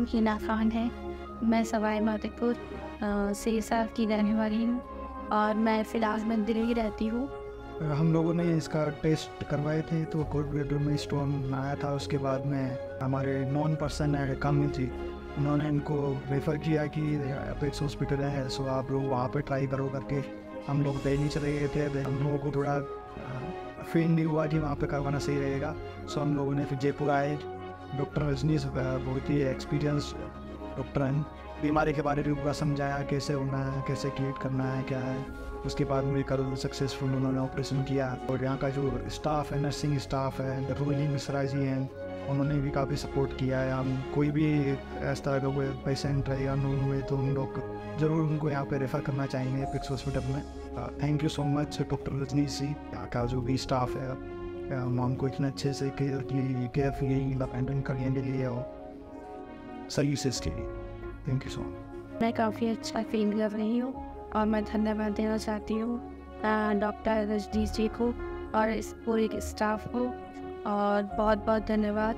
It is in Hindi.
हीना खान है। मैं सवाई माधोपुर से साल की रहने वाली हूँ और मैं फ़िलहाल मैं दिल्ली रहती हूँ। हम लोगों ने इसका टेस्ट करवाए थे तो कोल्ड ब्लड में स्टोन आया था। उसके बाद में हमारे नॉन पर्सन है कम थी उन्होंने इनको रेफ़र किया कि अपेक्स हॉस्पिटल है, सो आप लोग वहाँ पर ट्राई करो करके। हम लोग दिल्ली चले गए थे हम लोगों को थोड़ा फील नहीं हुआ कि वहाँ पर करवाना सही रहेगा। सो हम लोगों ने फिर जयपुर आए। डॉक्टर रजनीश बहुत ही एक्सपीरियंस डॉक्टर हैं। बीमारी के बारे में पूरा समझाया, कैसे होना है, कैसे क्रिएट करना है, क्या है। उसके बाद में कल सक्सेसफुल उन्होंने ऑपरेशन किया। और यहाँ का जो स्टाफ है नर्सिंग स्टाफ है रोहिणी मिश्रा जी हैं। उन्होंने भी काफ़ी सपोर्ट किया है। हम कोई भी इस तरह का कोई पेशेंट है या नोन हुए तो हम लोग ज़रूर उनको यहाँ पे रेफ़र करना चाहेंगे पिक्स हॉस्पिटल में। Thank you so much doctor Rajneesh ji. यहाँ का जो भी स्टाफ है हम को इतने अच्छे से केयरफुली अटेंडेंट करने के लिए और सर्विसेज़ के लिए। थैंक यू सो मच मैं काफ़ी अच्छा फील कर रही हूँ और मैं धन्यवाद देना चाहती हूँ डॉक्टर रजनीश जी को और इस पूरे स्टाफ को और बहुत बहुत धन्यवाद।